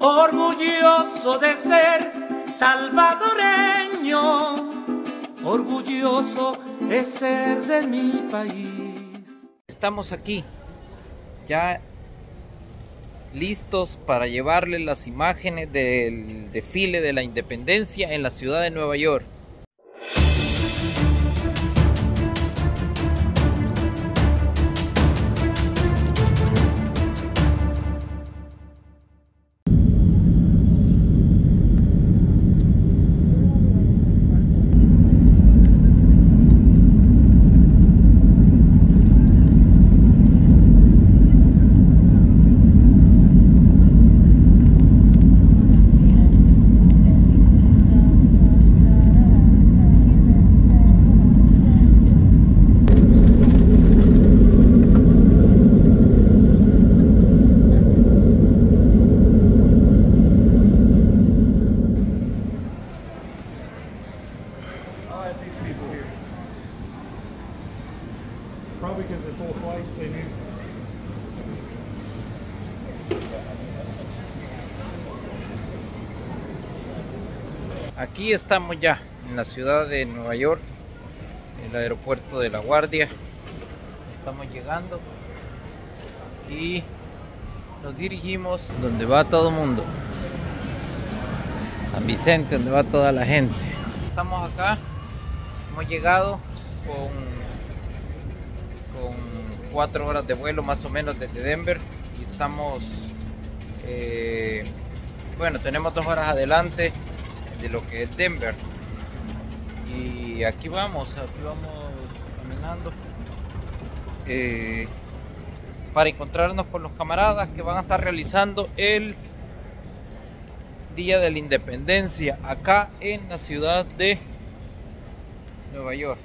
orgulloso de ser salvadoreño, orgulloso de ser de mi país. Estamos aquí, ya listos para llevarles las imágenes del desfile de la independencia en la ciudad de Nueva York. Aquí estamos ya en la ciudad de Nueva York, el aeropuerto de La Guardia. Estamos llegando y nos dirigimos donde va todo mundo. San Vicente, donde va toda la gente. Estamos acá, hemos llegado con, con cuatro horas de vuelo más o menos desde Denver y estamos, eh, bueno, tenemos dos horas adelante de lo que es Denver. Y aquí vamos, aquí vamos caminando eh, para encontrarnos con los camaradas que van a estar realizando el Día de la Independencia acá en la ciudad de Nueva York.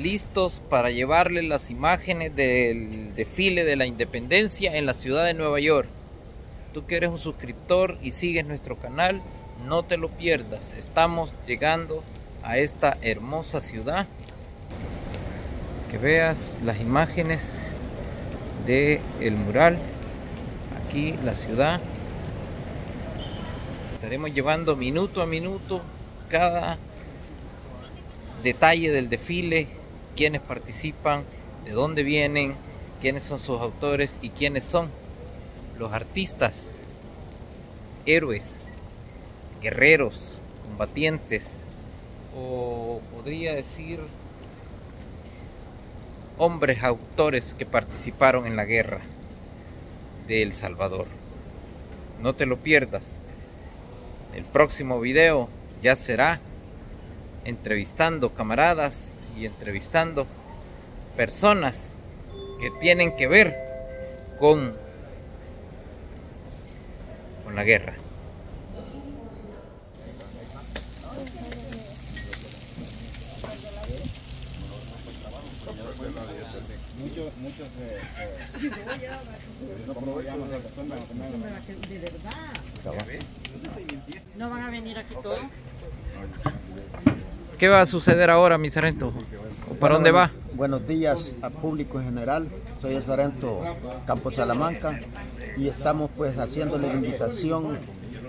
Listos para llevarles las imágenes del desfile de la independencia en la ciudad de Nueva York. Tú que eres un suscriptor y sigues nuestro canal, no te lo pierdas. Estamos llegando a esta hermosa ciudad. Que veas las imágenes de mural. Aquí la ciudad. Estaremos llevando minuto a minuto cada detalle del desfile, quiénes participan, de dónde vienen, quiénes son sus autores y quiénes son los artistas, héroes, guerreros, combatientes, o podría decir hombres autores que participaron en la guerra de El Salvador. No te lo pierdas. El próximo video ya será entrevistando camaradas y entrevistando personas que tienen que ver con, con la guerra. Muchos, muchos De verdad. ¿No van a venir aquí todos? ¿Qué va a suceder ahora, mi sargento? ¿Para dónde va? Buenos días al público en general. Soy el sargento Campos Salamanca y estamos pues haciéndole la invitación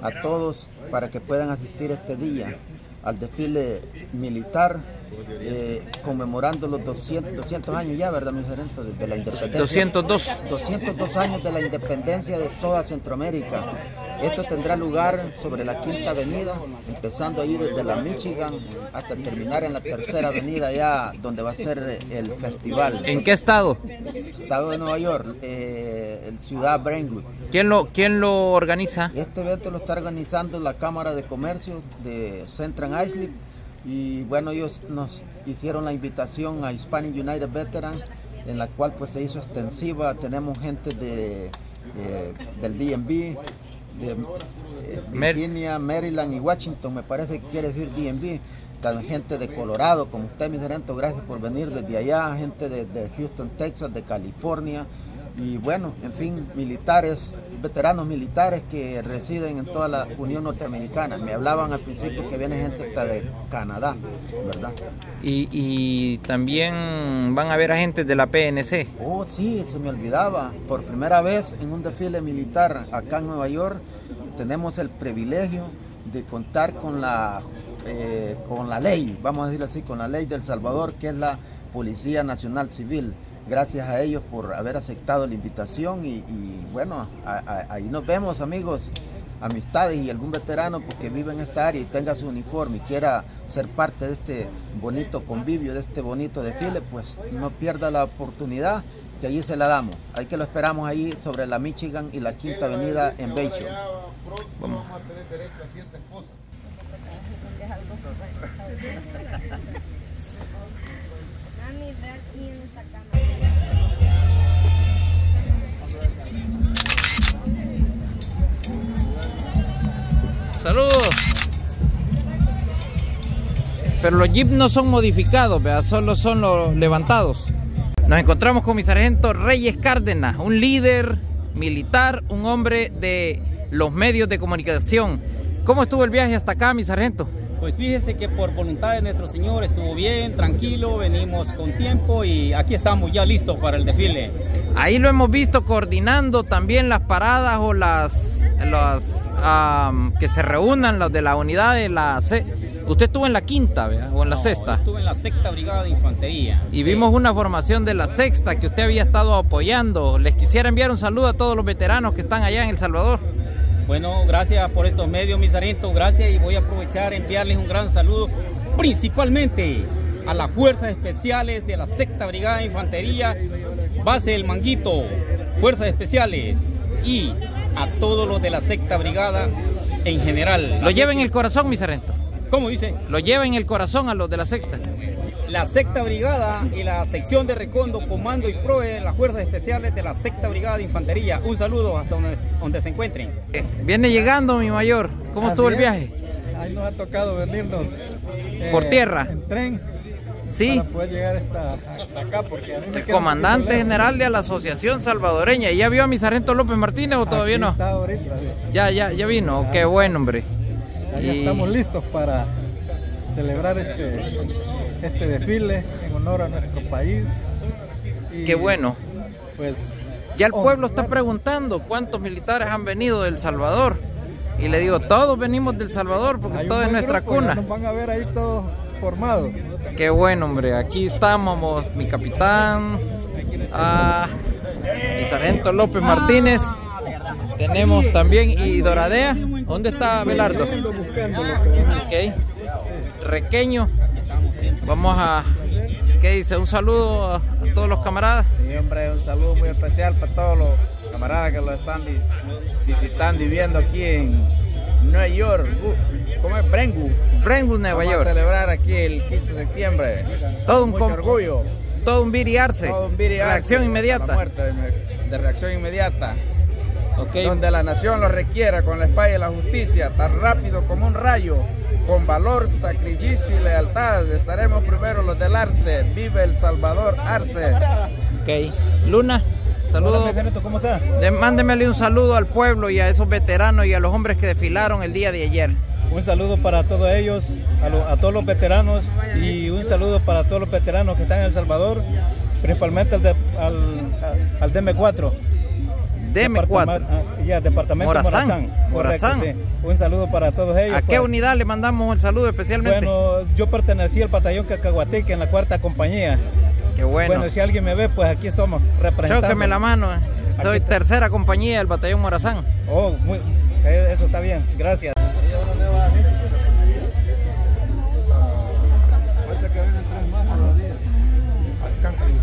a todos para que puedan asistir este día al desfile militar eh, conmemorando los 200, 200 años ya, ¿verdad, mi sargento? De la independencia. 202. 202 años de la independencia de toda Centroamérica. Esto tendrá lugar sobre la Quinta Avenida, empezando ahí desde la Michigan hasta terminar en la Tercera Avenida, ya donde va a ser el festival. ¿En qué estado? Estado de Nueva York, eh, ciudad Brentwood. ¿Quién lo, quién lo organiza? Este evento lo está organizando la Cámara de Comercio de Central Islip y bueno, ellos nos hicieron la invitación a Hispanic United Veterans, en la cual pues se hizo extensiva. Tenemos gente de, de- del DMV, de eh, Virginia, Maryland y Washington, me parece que quiere decir DMV. Gente de Colorado, como usted, mi gerente, gracias por venir desde allá, gente de, de Houston, Texas, de California, y bueno, en fin, militares, veteranos militares que residen en toda la Unión Norteamericana. Me hablaban al principio que viene gente hasta de Canadá, ¿verdad? Y, y también van a ver agentes de la PNC. Oh, sí, se me olvidaba. Por primera vez en un desfile militar acá en Nueva York tenemos el privilegio de contar con la, eh, con la ley, vamos a decirlo así, con la ley del Salvador, que es la Policía Nacional Civil. Gracias a ellos por haber aceptado la invitación y, y bueno, a- a- ahí nos vemos amigos, amistades y algún veterano porque vive en esta área y tenga su uniforme y quiera ser parte de este bonito convivio, de este bonito desfile, pues no pierda la oportunidad que allí se la damos. Ahí que lo esperamos ahí sobre la Michigan y la Quinta Avenida en Bayshore. Vamos. Mami, ve aquí en esta cámara. Saludos. Pero los jeeps no son modificados, ¿verdad? solo son los levantados. Nos encontramos con mi sargento Reyes Cárdenas, un líder militar, un hombre de los medios de comunicación. ¿Cómo estuvo el viaje hasta acá, mi sargento? Pues fíjese que por voluntad de nuestro Señor estuvo bien, tranquilo, venimos con tiempo y aquí estamos ya listos para el desfile. Ahí lo hemos visto coordinando también las paradas o las, las am, que se reúnan los de la unidad de la C. Usted estuvo en la quinta, ¿verdad? O en la No, sexta. Estuve en la sexta brigada de infantería. Y Sí. vimos una formación de la sexta que usted había estado apoyando. Les quisiera enviar un saludo a todos los veteranos que están allá en El Salvador. Bueno, gracias por estos medios, mi sargento, gracias y voy a aprovechar enviarles un gran saludo, principalmente a las fuerzas especiales de la sexta brigada de infantería, base del Manguito, fuerzas especiales y a todos los de la sexta brigada en general. Lo lleva en el corazón, mi sargento. ¿Cómo dice? Lo lleva en el corazón a los de la sexta. La sexta brigada y la sección de Recondo, comando y proe de las fuerzas especiales de la sexta brigada de infantería. Un saludo hasta donde, donde se encuentren. Eh, Viene llegando, mi mayor. ¿Cómo estuvo el es. viaje? Ahí nos ha tocado venirnos eh, ¿Por tierra? en tren Sí. para poder llegar hasta, hasta acá porque a mí me El comandante general de la Asociación Salvadoreña. ¿Ya vio a mi sargento López Martínez o todavía Aquí no? está ahorita. Ya, ya, ya vino. Qué bueno, hombre. Ya Y- estamos listos para celebrar este, este desfile en honor a nuestro país. Y, Qué bueno. Pues Ya el pueblo está preguntando cuántos militares han venido del Salvador. Y le digo, todos venimos del Salvador porque todo es nuestra grupo, cuna. Nos van a ver ahí todos formados. Qué bueno, hombre. Aquí estamos, mi capitán, ah, mi sargento López Martínez. Tenemos también y Doradea. ¿Dónde está Belardo? Requeño. Vamos a. ¿Qué dice? Un saludo a, a todos los camaradas. Sí, hombre, un saludo muy especial para todos los camaradas que lo están vi- visitando y viendo aquí en Nueva York. Bu- ¿Cómo es? Brentwood. Brentwood, Nueva Vamos a York. celebrar aquí el 15 de septiembre. Todo un Mucho orgullo. Todo un viriarse. Todo un viriarse Reacción a la inmediata. muerte de, reacción inmediata. Ok. Donde la nación lo requiera con la espada y la justicia, tan rápido como un rayo, con valor, sacrificio y lealtad. Estaremos primero los del Arce. Vive El Salvador, Arce. Ok. Luna, saludos. ¿Cómo está? De- Mándemele un saludo al pueblo y a esos veteranos y a los hombres que desfilaron el día de ayer. Un saludo para todos ellos, a, lo- a todos los veteranos y un saludo para todos los veteranos que están en El Salvador, principalmente al, de- al, al DM4. DM4. Departama- ah, ya, departamento Morazán. Morazán. Correcto, Morazán. sí. Un saludo para todos ellos. ¿A qué pues. unidad le mandamos un saludo especialmente? Bueno, yo pertenecí al batallón Cacahuateque en la cuarta compañía. Qué bueno. Bueno, si alguien me ve, pues aquí estamos representando. Chóqueme la mano. eh. Soy Aquí tercera compañía del batallón Morazán. Oh, muy- eh, eso está bien, gracias. Falta que vengan tres más todavía. Alcántara y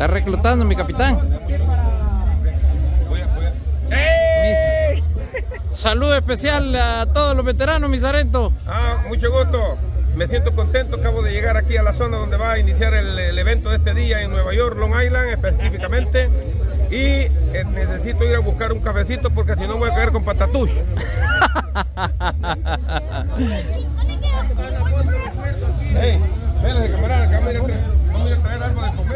Está reclutando mi capitán. Voy a, voy a. Mis- Saludo especial a todos los veteranos, mi sargento. Ah, mucho gusto. Me siento contento, acabo de llegar aquí a la zona donde va a iniciar el, el evento de este día en Nueva York, Long Island específicamente. Y eh, necesito ir a buscar un cafecito porque si no voy a caer con patatush. Hey, espérense camarada, que vamos a ir a traer, vamos a ir a traer algo de comer,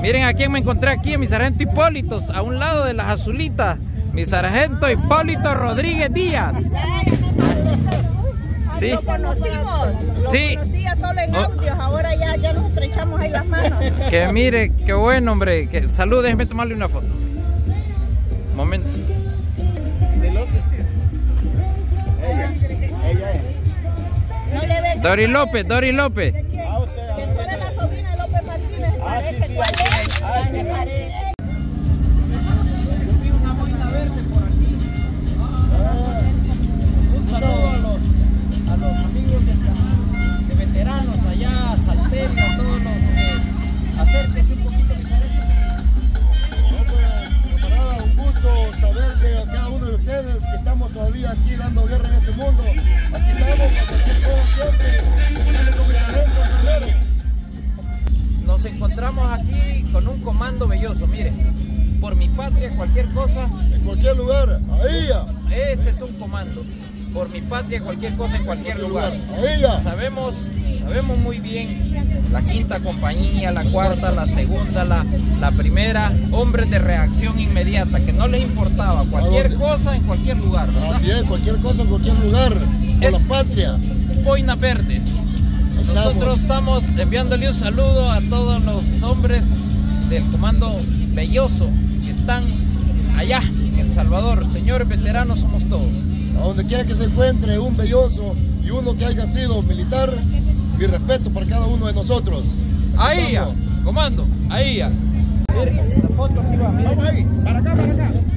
Miren a quién me encontré aquí, a mi sargento Hipólitos, a un lado de las azulitas. Mi sargento Hipólito Rodríguez Díaz. Sí. lo conocimos. Lo Sí. conocía solo en Oh. audios, ahora ya, ya nos estrechamos ahí las manos. Que mire, qué bueno, hombre. Que, salud, déjeme tomarle una foto. Momento. No le ven Dori López, Dori López. Estamos todavía aquí dando guerra en este mundo. Aquí estamos cualquier cosa siempre. Nos encontramos aquí con un comando belloso. Mire, por mi patria, cualquier cosa. En cualquier lugar, ahí ya. Ese es un comando. Por mi patria, cualquier cosa en cualquier lugar. Ahí ya. Sabemos, sabemos muy bien la quinta compañía, la cuarta, la segunda, la, la primera, hombres de reacción inmediata, que no les importaba cualquier cosa en cualquier lugar. ¿verdad? Así es, cualquier cosa en cualquier lugar. Por Es- la patria. Boinas Verdes. Nosotros estamos enviándole un saludo a todos los hombres del comando Belloso que están allá en El Salvador. Señores veteranos somos todos. A donde quiera que se encuentre un belloso y uno que haya sido militar, mi respeto para cada uno de nosotros. Ahí ya, comando, ahí ya. Vamos ahí, para acá, para acá.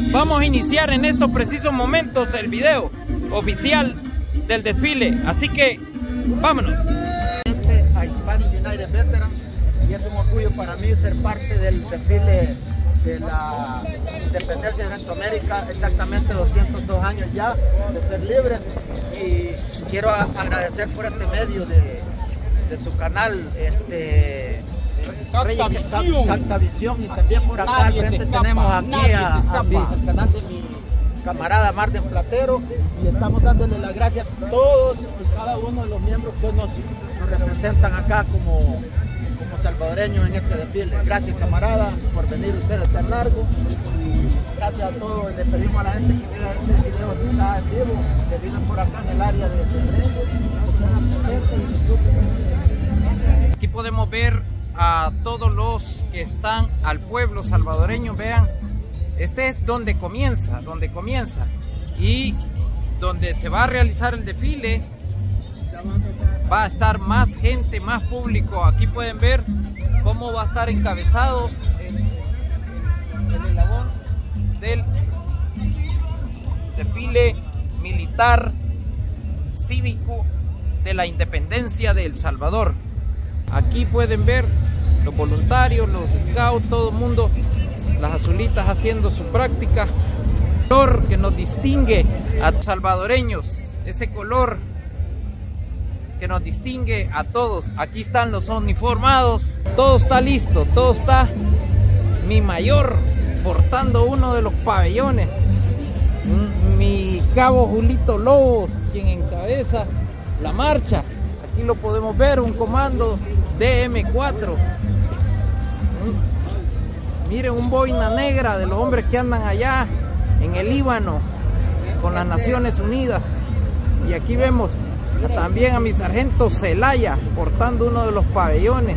Vamos a iniciar en estos precisos momentos el video oficial del desfile. Así que, vámonos. a Hispanic United Veterans y es un orgullo para mí ser parte del desfile de la independencia de Centroamérica, exactamente 202 años ya de ser libres y quiero agradecer por este medio de, de su canal, este Captavisión. Captavisión y también por acá al frente escapa, tenemos aquí a, a mi- canal de mi camarada Marden Platero y estamos dándole las gracias a todos y cada uno de los miembros que nos, nos representan acá como, como salvadoreños en este desfile. Gracias camarada por venir ustedes tan largo gracias a todos. Le pedimos a la gente que vea este video que está en vivo, que viven por acá en el área de disfruten. Aquí podemos ver a todos los que están al pueblo salvadoreño. Vean, este es donde comienza, donde comienza. Y donde se va a realizar el desfile va a estar más gente, más público. Aquí pueden ver cómo va a estar encabezado el, eslabón del desfile militar cívico de la independencia de El Salvador. Aquí pueden ver los voluntarios, los scouts, todo el mundo, las azulitas haciendo su práctica. Color que nos distingue a los salvadoreños, ese color que nos distingue a todos. Aquí están los uniformados, todo está listo, todo está mi mayor portando uno de los pabellones. Mi cabo Julito Lobos, quien encabeza la marcha. Aquí lo podemos ver, un comando DM4. Miren un boina negra de los hombres que andan allá en el Líbano con las Naciones Unidas. Y aquí vemos también a mi sargento Celaya portando uno de los pabellones.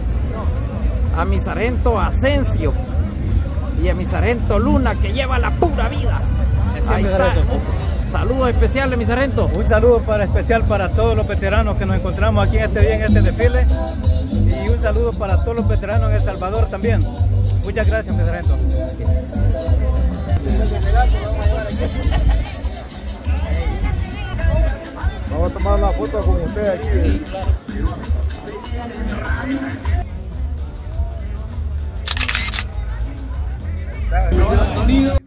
A mi sargento Asensio y a mi sargento Luna que lleva la pura vida. Ahí está. Saludos especiales, mi sargento. Un saludo para especial para todos los veteranos que nos encontramos aquí en este día, en este desfile. Saludo para todos los veteranos en El Salvador también. Muchas gracias, mi sargento. Vamos a tomar una foto con usted aquí. Sonido.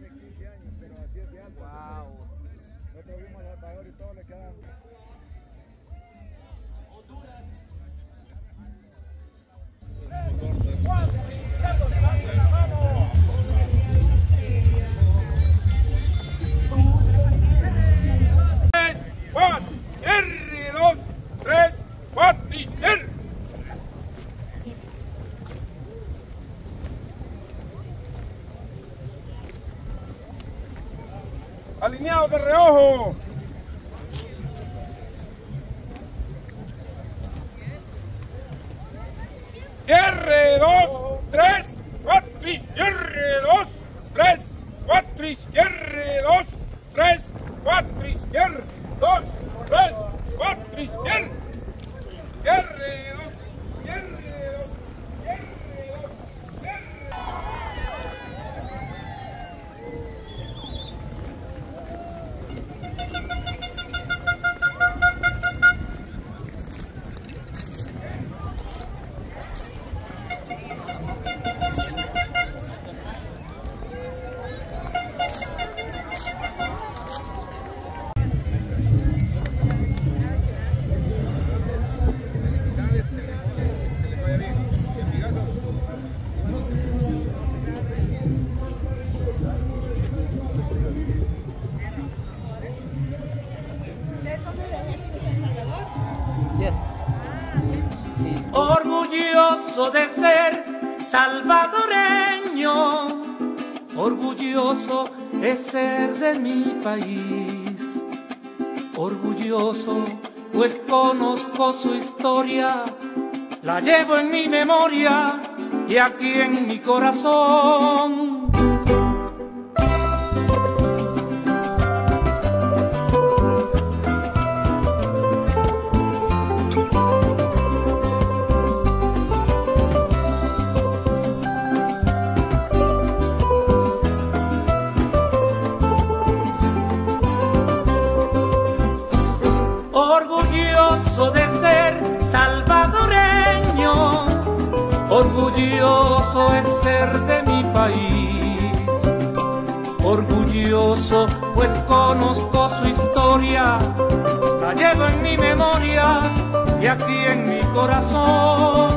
Alineados de Orgulloso de ser salvadoreño, orgulloso de ser de mi país, orgulloso pues conozco su historia, la llevo en mi memoria y aquí en mi corazón. Pues conozco su historia, la llevo en mi memoria y aquí en mi corazón.